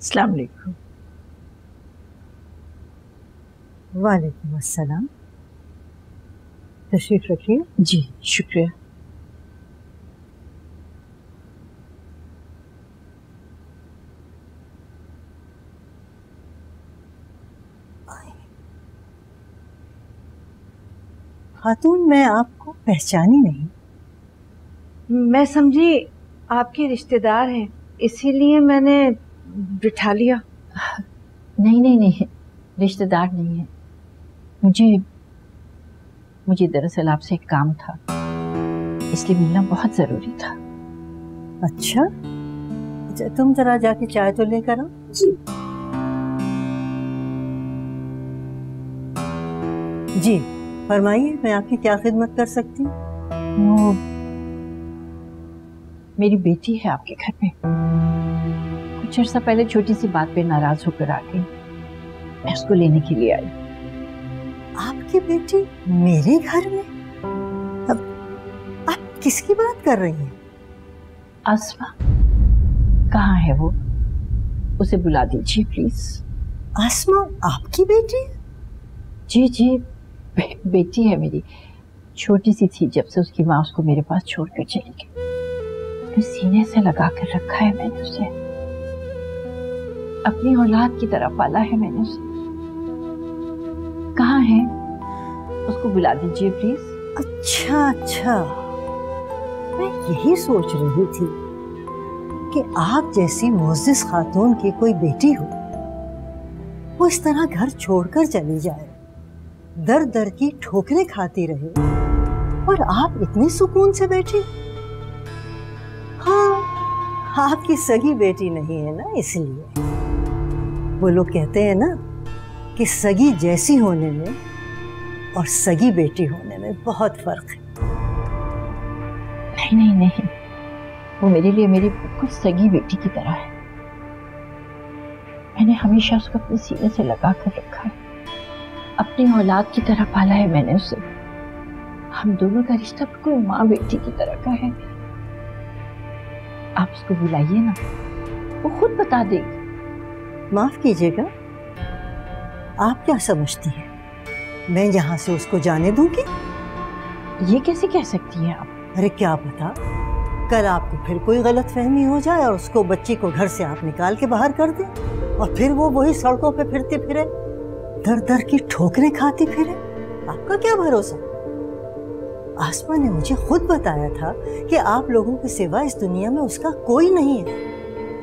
अस्सलाम वालेकुम वालेकुम अस्सलाम तशरीफ़ रखिए जी शुक्रिया खातून मैं आपको पहचानी नहीं। मैं समझी आपके रिश्तेदार हैं इसीलिए मैंने बिठा लिया नहीं नहीं नहीं रिश्तेदार नहीं है। मुझे मुझे दरअसल आपसे एक काम था। इसलिए मिलना बहुत ज़रूरी था। अच्छा? अच्छा तुम जरा जाके चाय तो लेकर आओ। जी। जी फरमाइए मैं आपकी क्या खिदमत कर सकती हूँ? मेरी बेटी है आपके घर में। कुछ अर्सा पहले छोटी सी बात पे नाराज़ होकर आ गई। मैं उसको लेने के लिए आई। आपकी बेटी मेरे घर में? अब आप किसकी बात कर रही हैं? आसमा कहाँ है वो? उसे बुला दीजिए प्लीज़ आसमा आपकी बेटी? जी जी बे, बेटी है मेरी। छोटी सी थी जब से उसकी माँ उसको मेरे पास छोड़कर चली गई। तो सीने से लगा कर रखा है मैंने उसे। अपनी औलाद की तरह पाला है मैंने उसे। कहाँ है? उसको बुला दीजिए प्लीज़ अच्छा अच्छा। मैं यही सोच रही थी कि आप जैसी मोजिस खातून की कोई बेटी हो, वो इस तरह घर छोड़कर चली जाए, दर दर की ठोकरें खाती रहे, और आप इतने सुकून से बैठी। हाँ आपकी सगी बेटी नहीं है ना, इसलिए। वो लोग कहते हैं ना कि सगी जैसी होने में और सगी बेटी होने में बहुत फ़र्क है। नहीं नहीं नहीं। वो मेरे लिए मेरी बिल्कुल सगी बेटी की तरह है। मैंने हमेशा उसको अपने सीने से लगा कर रखा है। अपनी औलाद की तरह पाला है मैंने उसे। हम दोनों का रिश्ता बिल्कुल माँ बेटी की तरह का है। आप उसको बुलाइए ना। वो खुद बता देगी। माफ़ कीजिएगा। आप क्या समझती हैं? मैं यहाँ से उसको जाने दूँगी ये कैसे कह सकती है आप? अरे क्या पता। कल आपको फिर कोई गलत फहमी हो जाए और उसको बच्ची को घर से आप निकाल के बाहर कर दें और फिर वो वही सड़कों पे फिरते फिरे। दर दर की ठोकरें खाती फिरे। आपका क्या भरोसा? आसमा ने मुझे खुद बताया था कि आप लोगों के सिवा इस दुनिया में उसका कोई नहीं है।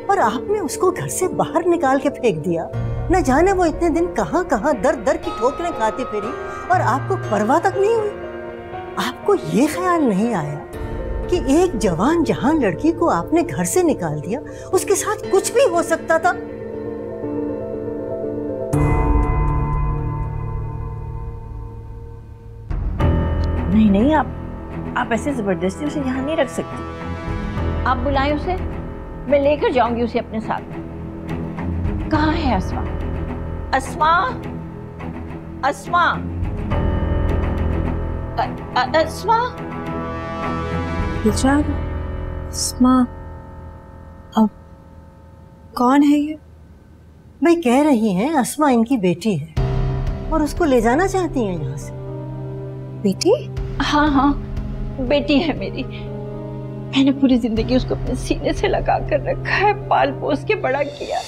और आपने उसको घर से बाहर निकाल के फेंक दिया। न जाने वो इतने दिन कहाँ कहाँ दर दर की ठोकरें खाती फिरी और आपको परवाह तक नहीं हुई। आपको ये ख्याल नहीं आया कि एक जवान जहान लड़की को आपने घर से निकाल दिया, उसके साथ कुछ भी हो सकता था? नहीं नहीं, आप आप ऐसे ज़बरदस्ती उसे यहाँ नहीं रख सकती। आप बुलाएँ उसे। मैं लेकर जाऊँगी उसे अपने साथ। कहाँ है अस्मा? अस्मा? अस्मा? अ- अ- अस्मा? हिजाब अस्मा अब कौन है ये? भाई कह रही हैं अस्मा इनकी बेटी है और उसको ले जाना चाहती हैं यहाँ से। बेटी? हाँ हाँ बेटी है मेरी। मैंने पूरी ज़िंदगी उसको अपने सीने से लगा कर रखा है, पाल पोस के बड़ा किया है।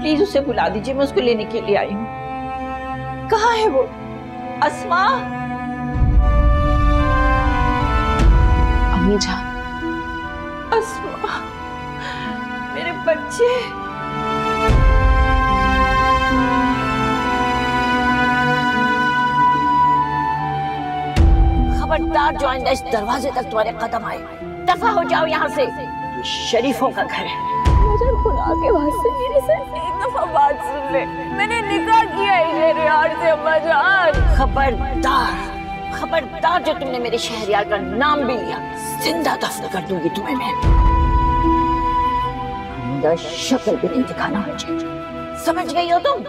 प्लीज़ उसे बुला दीजिए, मैं उसको लेने के लिए आई हूँ। कहाँ है वो? अस्मा? अम्मी जान अस्मा। मेरे बच्चे। खबरदार जो आइंदा इस दरवाजे तक तुम्हारे कदम आए। दफ़ा हो जाओ यहाँ से। शरीफों का घर है। मुझे खुदा के वास्ते मेरे से एक दफ़ा बात सुन ले। मैंने निकाह किया है मेरे यार से अम्मा जान। खबरदार खबरदार जो तुमने मेरे शहरियार का नाम भी लिया। ज़िंदा दफन कर दूँगी तुम्हें मैं। शक्ल भी नहीं दिखाना मुझे। समझ गई हो तुम?